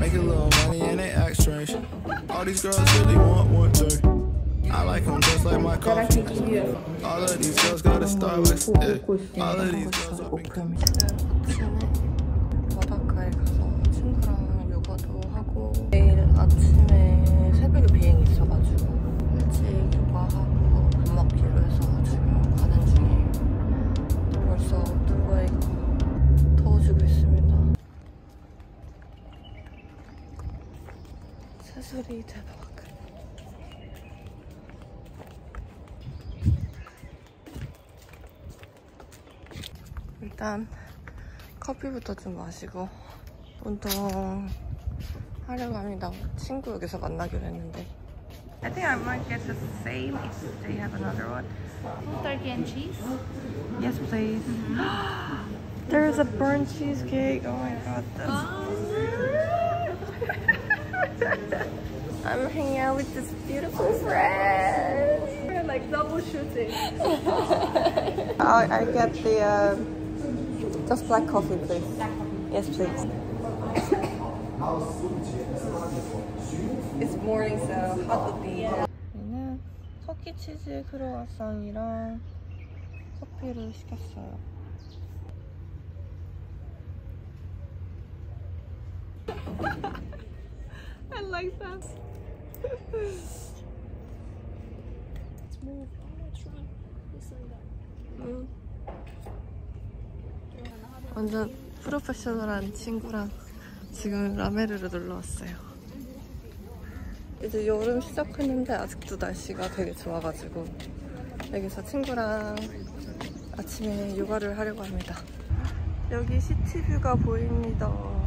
Make a little money and they act strange. All these girls really want one thing. I like them just like my coffee. All of these girls got a Starbucks. Yeah. All of these girls up in 바닷가에 가서 친구랑 요가도 하고 내일 아침에 새벽에 비행이 있어가지고 일단 커피부터 좀 마시고 운동 하려고 합니다. 친구 여기서 만나기로 했는데. I think I might get the same if they have another one. Turkey and cheese. Yes, please. There's a burnt cheesecake. Oh my god. That's... I'm hanging out with this beautiful friend. We're like double shooting. I, I get the uh, just black coffee, please. Yes, please. It's morning, so hot would be. 얘는 터키 치즈 크로와상이랑 커피를 시켰어요. I like that. 음. 완전 프로페셔널한 친구랑 지금 라메르를 놀러 왔어요. 이제 여름 시작했는데 아직도 날씨가 되게 좋아가지고 여기서 친구랑 아침에 요가를 하려고 합니다. 여기 시티뷰가 보입니다.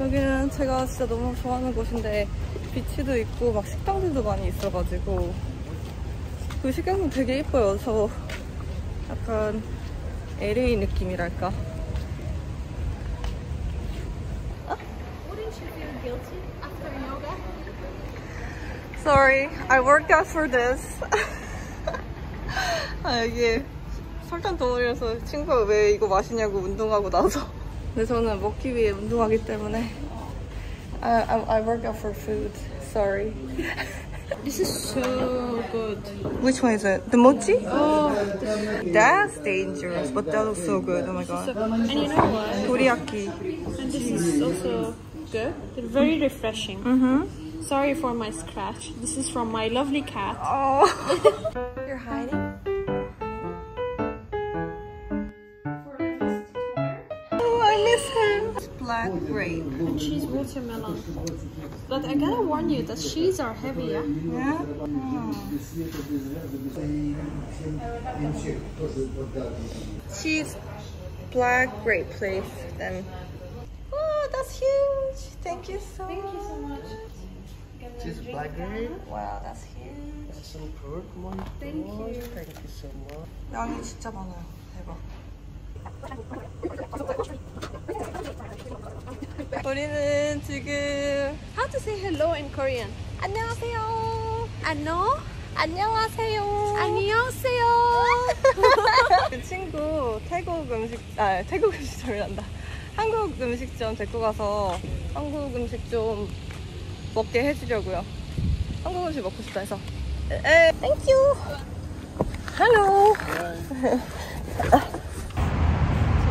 여기는 제가 진짜 너무 좋아하는 곳인데 비치도 있고 막 식당들도 많이 있어가지고 그 식당도 되게 예뻐요. 저 약간 LA 느낌이랄까. Yoga? Sorry, I worked out for this. 아, 여기 설탕 덩어리여서 친구가 왜 이거 마시냐고 운동하고 나서. 근데 저는 먹기 위해 운동하기 때문에. I, I, I work out for food. Sorry. This is so good. Which one is it? The mochi? Oh, That's dangerous, but that looks so good. Oh my god. and you know what? Teriyaki. And this is also good. They're very refreshing. Mm-hmm. Sorry for my scratch. This is from my lovely cat. Oh. You're hiding? black grape. And she's watermelon. But I gotta warn you that she's are heavy, yeah? Yeah? Oh. Cheese black grape, please. Then. Oh, that's huge. Thank you so Thank you so much. Cheese black grape. Wow, that's huge. Some pork, one. Thank you. Thank you so much. 양이 진짜 많아요. 대박. 우리는 지금 How to say hello in Korean? 안녕하세요. 안녕? 안녕하세요. 안녕하세요. 그 친구 태국 음식 아 태국 음식점이란다. 한국 음식점 데리고 가서 한국 음식 좀 먹게 해주려고요. 한국 음식 먹고 싶다 해서. 에, 땡큐. 헬로.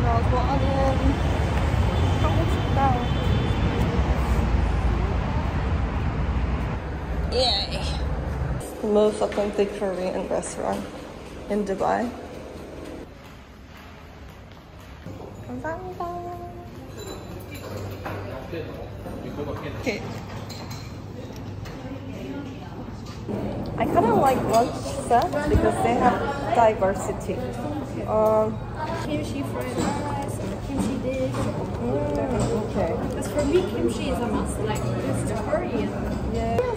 제가 좋아하는 한국 식당. Yay. The most authentic Korean restaurant in Dubai. 감사합니다. Okay. I kind of like lunch set because they have diversity. Um, Kimchi fried rice, kimchi dish. mm, okay. Because for me, kimchi is a must. Like, it's Korean.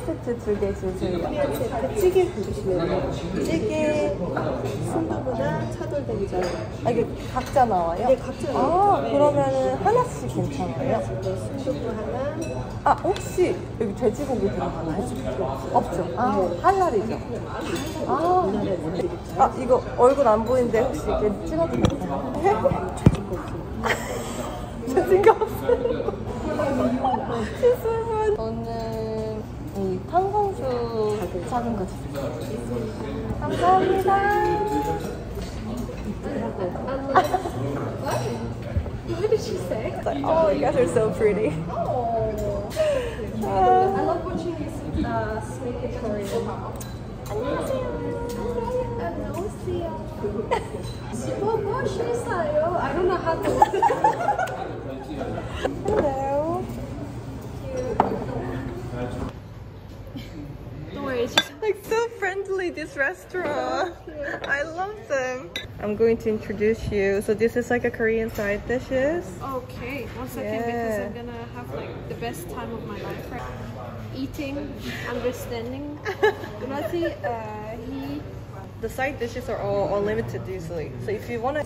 세트 두개 주세요. 그 찌개 부르시면 돼요. 찌개 순두부나 차돌된장. 아, 이게 각자 나와요? 네, 각자 아, 나와요. 그러면은 하나씩 괜찮아요? 네, 순두부 하나. 아, 혹시 여기 돼지고기 들어가나요? 없죠. 아, 할랄이죠. 아, 아, 이거 얼굴 안 보이는데 혹시 이렇게 찍어도 될까요? 없어요. 실수해서. 저는 이 탄산수 작은 거 주세요. 감사합니다. What did she say? It's like, oh, you guys are so pretty. I love watching you uh, speak in Korean. 안녕하세요. 뭐, 뭐 실수요? I don't know how to. This restaurant. I love them. I'm going to introduce you. So this is like a Korean side dishes. Okay, one second Yeah. because I'm gonna have like the best time of my life. Right? Eating, understanding. Rati, uh, he the side dishes are all unlimited usually. So if you want to...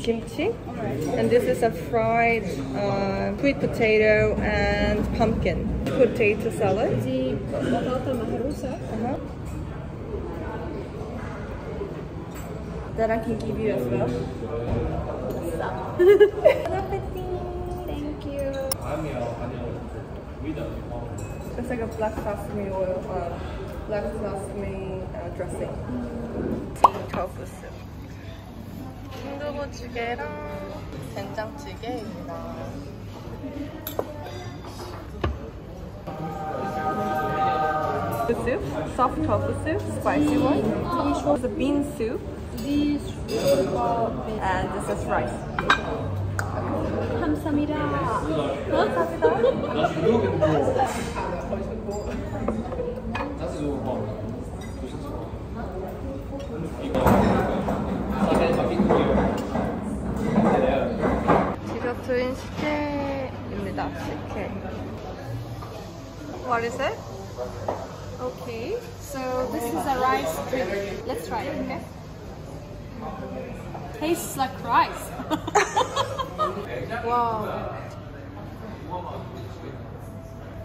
Kimchi. And this is a fried uh, sweet potato and pumpkin. Potato salad. Uh -huh. That I can give you as well. Thank you. It's like a black sesame oil, uh, black sesame uh, dressing. tofu soup. 순두부찌개랑 된장찌개입니다. The soup, soft tofu soup, spicy one. It's a bean soup, These and this is rice. 감사합니다. 디저트인 식혜입니다. 식혜. What is it? Okay, so this is a rice drink. Let's try it, okay? Tastes like rice. wow.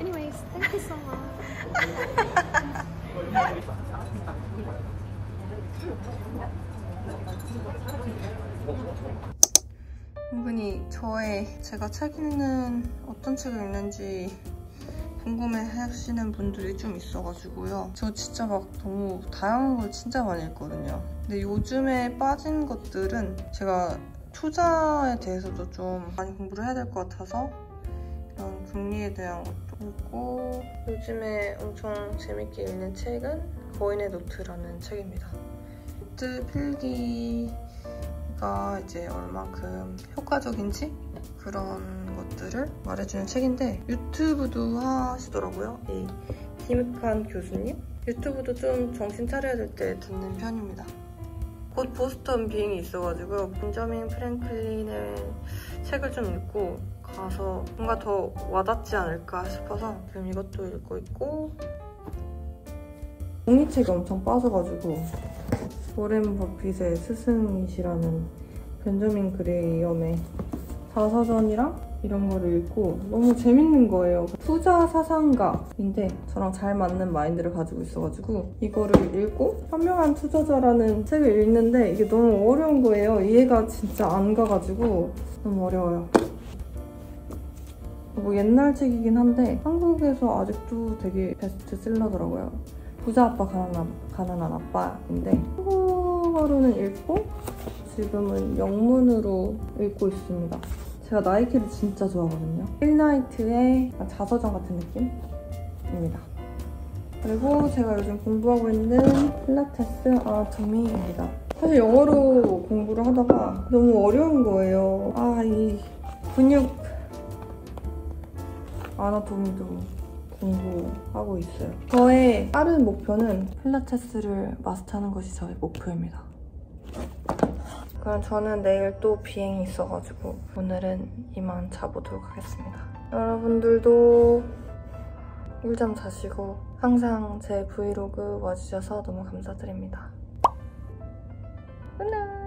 Anyways, thank you so much. 은근히 저의 제가 책 읽는 어떤 책을 읽는지 궁금해 하시는 분들이 좀 있어가지고요. 저 진짜 막 너무 다양한 걸 진짜 많이 읽거든요. 근데 요즘에 빠진 것들은 제가 투자에 대해서도 좀 많이 공부를 해야 될 것 같아서 이런 금리에 대한 것도 읽고 요즘에 엄청 재밌게 읽는 책은 거인의 노트라는 책입니다. 노트 필기가 이제 얼만큼 효과적인지 그런 것들을 말해주는 책인데 유튜브도 하시더라고요. 이 김익한 교수님 유튜브도 좀 정신 차려야 될 때 듣는 편입니다. 곧 보스턴 비행이 있어가지고 벤저민 프랭클린의 책을 좀 읽고 가서 뭔가 더 와닿지 않을까 싶어서 지금 이것도 읽고 있고 종이책이 엄청 빠져가지고 워렌 버핏의 스승이시라는 벤저민 그레이엄의 자서전이랑 이런 거를 읽고 너무 재밌는 거예요. 투자 사상가인데 저랑 잘 맞는 마인드를 가지고 있어가지고 이거를 읽고 현명한 투자자라는 책을 읽는데 이게 너무 어려운 거예요. 이해가 진짜 안 가가지고 너무 어려워요. 뭐 옛날 책이긴 한데 한국에서 아직도 되게 베스트셀러더라고요. 부자 아빠 가난한, 가난한 아빠인데 한국어로는 읽고 지금은 영문으로 읽고 있습니다. 제가 나이키를 진짜 좋아하거든요. 힐나이트의 자서전 같은 느낌입니다. 그리고 제가 요즘 공부하고 있는 필라테스 아나토미입니다. 사실 영어로 공부를 하다가 너무 어려운 거예요. 아, 이 근육 아나토미도 공부하고 있어요. 저의 빠른 목표는 필라테스를 마스터하는 것이 저의 목표입니다. 그럼 저는 내일 또 비행이 있어가지고 오늘은 이만 자보도록 하겠습니다. 여러분들도 꿀잠 자시고 항상 제 브이로그 와주셔서 너무 감사드립니다. 굿나잇!